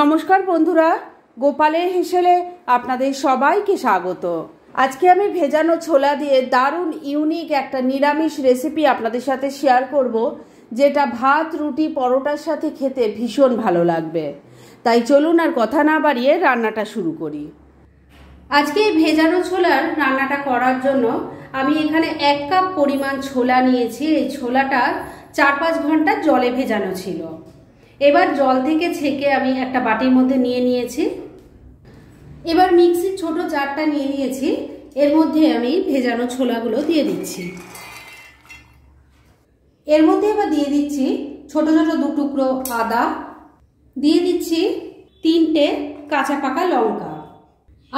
নমস্কার বন্ধুরা গোপালের হেসেলে আপনাদের সবাইকে স্বাগত। আজকে আমি ভেজানো ছোলা দিয়ে দারুণ ইউনিক একটা নিরামিষ রেসিপি আপনাদের সাথে শেয়ার করব, যেটা ভাত, রুটি, পরোটার সাথে খেতে ভীষণ ভালো লাগবে। তাই চলুন আর কথা না বাড়িয়ে রান্নাটা শুরু করি। আজকে এই ভেজানো ছোলার রান্নাটা করার জন্য আমি এখানে এক কাপ পরিমাণ ছোলা নিয়েছি। এই ছোলাটা চার পাঁচ ঘণ্টা জলে ভেজানো ছিল। এবার জল থেকে ছেঁকে আমি একটা বাটির মধ্যে নিয়ে নিয়েছি। এবার মিক্সির ছোট জারটা নিয়ে নিয়েছি। এর মধ্যে আমি ভেজানো ছোলাগুলো দিয়ে দিচ্ছি। এর মধ্যে এবার দিয়ে দিচ্ছি ছোট ছোট দু টুকরো আদা। দিয়ে দিচ্ছি তিনটে কাঁচা পাকা লঙ্কা।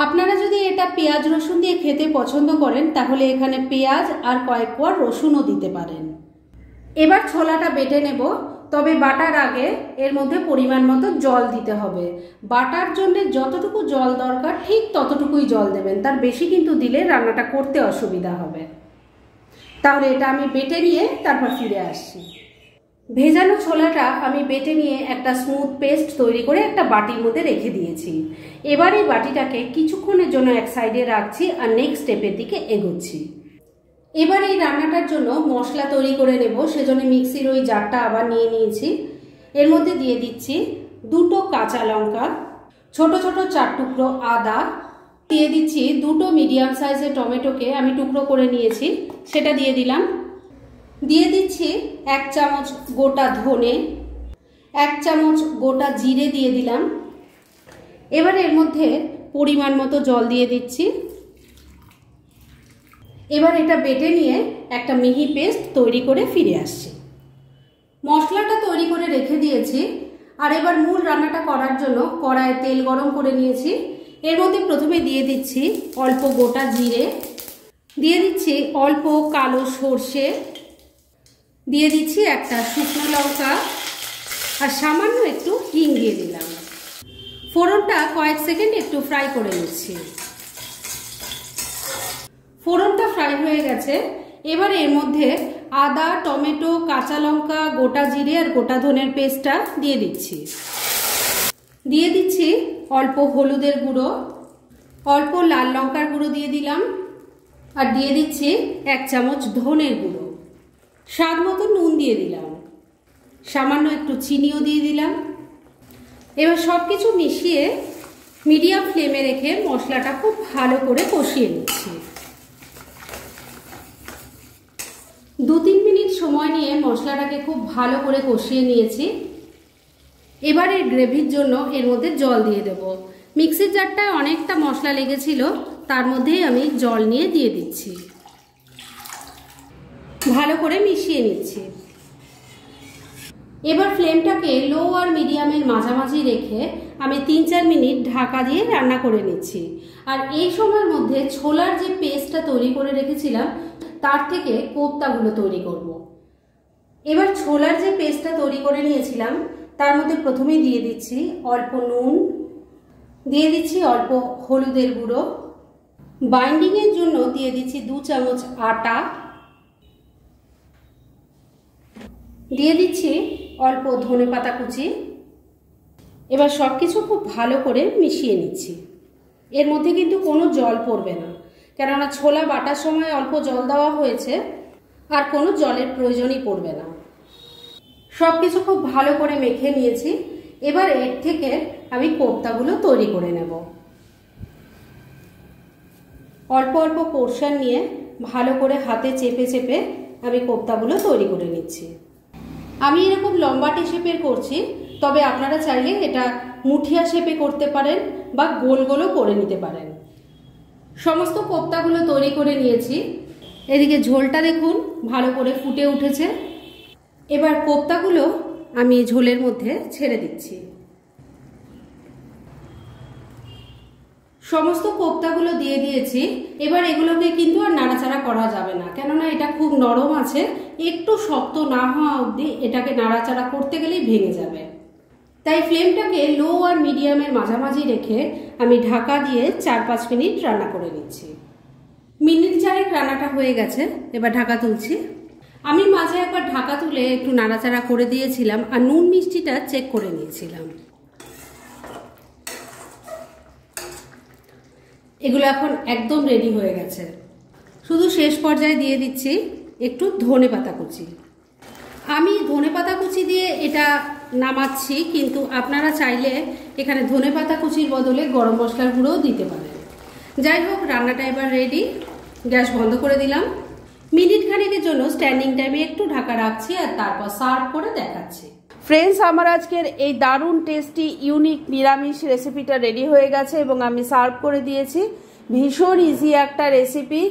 আপনারা যদি এটা পেঁয়াজ রসুন দিয়ে খেতে পছন্দ করেন, তাহলে এখানে পেঁয়াজ আর কয়েক কোয়া রসুনও দিতে পারেন। এবার ছোলাটা বেটে নেব। তবে বাটার আগে এর মধ্যে পরিমাণ মতো জল দিতে হবে। বাটার জন্য যতটুকু জল দরকার, ঠিক ততটুকুই জল দেবেন। তার বেশি কিন্তু দিলে রান্নাটা করতে অসুবিধা হবে। তাহলে এটা আমি বেটে নিয়ে তারপর ফিরে আসছি। ভেজানো ছোলাটা আমি বেটে নিয়ে একটা স্মুথ পেস্ট তৈরি করে একটা বাটির মধ্যে রেখে দিয়েছি। এবার এই বাটিটাকে কিছুক্ষণের জন্য এক সাইডে রাখছি আর নেক্সট স্টেপের দিকে এগোচ্ছি। এবার এই রান্নাটার জন্য মশলা তৈরি করে নেব, সেজন্য মিক্সির ওই জারটা আবার নিয়ে নিয়েছি। এর মধ্যে দিয়ে দিচ্ছি দুটো কাঁচা লঙ্কা, ছোট ছোট চার টুকরো আদা, দিয়ে দিচ্ছি দুটো মিডিয়াম সাইজের টমেটোকে আমি টুকরো করে নিয়েছি, সেটা দিয়ে দিলাম। দিয়ে দিচ্ছি এক চামচ গোটা ধনে, এক চামচ গোটা জিরে দিয়ে দিলাম। এবার এর মধ্যে পরিমাণ মতো জল দিয়ে দিচ্ছি। এবার এটা বেটে নিয়ে একটা মিহি পেস্ট তৈরি করে ফিরে আসছি। মশলাটা তৈরি করে রেখে দিয়েছি, আর এবার মূল রান্নাটা করার জন্য কড়ায় তেল গরম করে নিয়েছি। এর মধ্যে প্রথমে দিয়ে দিচ্ছি অল্প গোটা জিরে, দিয়ে দিচ্ছি অল্প কালো সর্ষে, দিয়ে দিচ্ছি একটা শুকনো লঙ্কা, আর সামান্য একটু হিং দিয়ে দিলাম। ফোড়নটা কয়েক সেকেন্ড একটু ফ্রাই করে নিচ্ছি। ফোড়নটা ফ্রাই হয়ে গেছে। এবার এর মধ্যে আদা, টমেটো, কাঁচা লঙ্কা, গোটা জিরে আর গোটা ধনের পেস্টটা দিয়ে দিচ্ছি। দিয়ে দিচ্ছি অল্প হলুদের গুঁড়ো, অল্প লাল লঙ্কার গুঁড়ো দিয়ে দিলাম আর দিয়ে দিচ্ছি এক চামচ ধনের গুঁড়ো। স্বাদ মতো নুন দিয়ে দিলাম। সামান্য একটু চিনিও দিয়ে দিলাম। এবার সব কিছু মিশিয়ে মিডিয়াম ফ্লেমে রেখে মশলাটা খুব ভালো করে কষিয়ে নিচ্ছি। দু তিন মিনিট সময় নিয়ে মশলাটাকে খুব ভালো করে কষিয়ে নিয়েছি। এবার এর গ্রেভির জন্য এর মধ্যে জল দিয়ে দেব। মিক্সির জারটায় অনেকটা মশলা লেগেছিল, তার মধ্যেই আমি জল নিয়ে দিয়ে দিচ্ছি। ভালো করে মিশিয়ে নিচ্ছি। এবার ফ্লেমটাকে লো আর মিডিয়ামের মাঝামাঝি রেখে আমি তিন চার মিনিট ঢাকা দিয়ে রান্না করে নিচ্ছি। আর এই সময়ের মধ্যে ছোলার যে পেস্টটা তৈরি করে রেখেছিলাম তার থেকে কোপ্তাগুলো তৈরি করব। এবার ছোলার যে পেস্টটা তৈরি করে নিয়েছিলাম, তার মধ্যে প্রথমেই দিয়ে দিচ্ছি অল্প নুন, দিয়ে দিচ্ছি অল্প হলুদের গুঁড়ো। বাইন্ডিংয়ের জন্য দিয়ে দিচ্ছি দু চামচ আটা। দিয়ে দিচ্ছি অল্প ধনে পাতা কুচি। এবার সব কিছু খুব ভালো করে মিশিয়ে নিচ্ছি। এর মধ্যে কিন্তু কোনো জল পড়বে না। কেননা ছোলা বাটার সময় অল্প জল দেওয়া হয়েছে, আর কোনো জলের প্রয়োজনই পড়বে না। সব কিছু খুব ভালো করে মেখে নিয়েছি। এবার এর থেকে আমি কোপ্তাগুলো তৈরি করে নেব। অল্প অল্প পোর্শন নিয়ে ভালো করে হাতে চেপে চেপে আমি কোপ্তাগুলো তৈরি করে নিচ্ছি। আমি এরকম লম্বাটে শেপের করছি, তবে আপনারা চাইলে এটা মুঠিয়া শেপে করতে পারেন বা গোল গোলও করে নিতে পারেন। সমস্ত কোপ্তাগুলো তৈরি করে নিয়েছি। এদিকে ঝোলটা দেখুন, ভালো করে ফুটে উঠেছে। এবার কোপ্তাগুলো আমি ঝোলের মধ্যে ছেড়ে দিচ্ছি। সমস্ত কোপ্তাগুলো দিয়ে দিয়েছি। এবার এগুলোকে কিন্তু আর নাড়াচাড়া করা যাবে না। কেননা এটা খুব নরম আছে। একটু শক্ত না হওয়া অবধি এটাকে নাড়াচাড়া করতে গেলেই ভেঙে যাবে। তাই ফ্লেমটাকে লো আর মিডিয়ামের মাঝামাঝি রেখে আমি ঢাকা দিয়ে চার পাঁচ মিনিট রান্না করে নিচ্ছি। মিনিট চারেক রান্নাটা হয়ে গেছে, এবার ঢাকা তুলছি। আমি মাঝে একবার ঢাকা তুলে একটু নাড়াচাড়া করে দিয়েছিলাম আর নুন মিষ্টিটা চেক করে নিয়েছিলাম। এগুলো এখন একদম রেডি হয়ে গেছে। শুধু শেষ পর্যায়ে দিয়ে দিচ্ছি একটু ধনে পাতা কুচি। আমি ধনে পাতা কুচি দিয়ে এটা নামাচ্ছি, কিন্তু আপনারা চাইলে এখানে ধনে পাতা কুচির বদলে গরম মশলার গুঁড়োও দিতে পারেন। যাই হোক, রান্নাটা এবার রেডি গ্যাস বন্ধ করে দিলাম। মিনিট খানেকের জন্য স্ট্যান্ডিং টাইমে একটু ঢাকা রাখছি আর তারপর সার্ভ করে দেখাচ্ছি। ফ্রেন্ডস আমার আজকের এই দারুণ টেস্টি ইউনিক নিরামিষ রেসিপিটা রেডি হয়ে গেছে এবং আমি সার্ভ করে দিয়েছি। ভীষণ ইজি একটা রেসিপি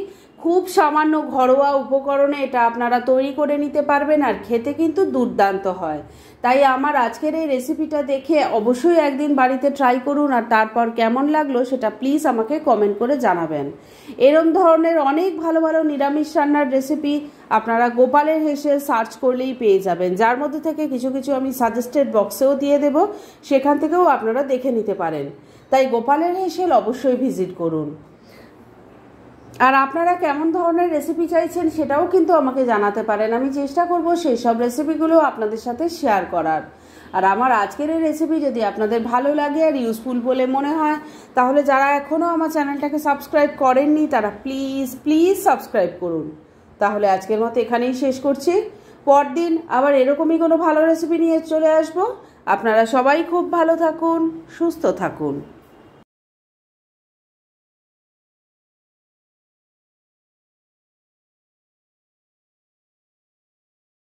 খুব সামান্য ঘরোয়া উপকরণে এটা আপনারা তৈরি করে নিতে পারবেন আর খেতে কিন্তু দুর্দান্ত হয়। তাই আমার আজকের এই রেসিপিটা দেখে অবশ্যই একদিন বাড়িতে ট্রাই করুন আর তারপর কেমন লাগল সেটা প্লিজ আমাকে কমেন্ট করে জানাবেন। এরম ধরনের অনেক ভালো ভালো নিরামিষ রান্নার রেসিপি আপনারা গোপালের হেসে সার্চ করলেই পেয়ে যাবেন। যার মধ্যে থেকে কিছু কিছু আমি সাজেস্টেড বক্সেও দিয়ে দেব, সেখান থেকেও আপনারা দেখে নিতে পারেন। তাই গোপালের হেসেল অবশ্যই ভিজিট করুন। আর আপনারা কেমন ধরনের রেসিপি চাইছেন সেটাও কিন্তু আমাকে জানাতে পারেন। আমি চেষ্টা করব সেই সব রেসিপিগুলো আপনাদের সাথে শেয়ার করার। আর আমার আজকের এই রেসিপি যদি আপনাদের ভালো লাগে আর ইউজফুল বলে মনে হয়, তাহলে যারা এখনও আমার চ্যানেলটাকে সাবস্ক্রাইব করেননি, তারা প্লিজ প্লিজ সাবস্ক্রাইব করুন। তাহলে আজকের মতো এখানেই শেষ করছি। পরদিন আবার এরকমই কোনো ভালো রেসিপি নিয়ে চলে আসব। আপনারা সবাই খুব ভালো থাকুন, সুস্থ থাকুন।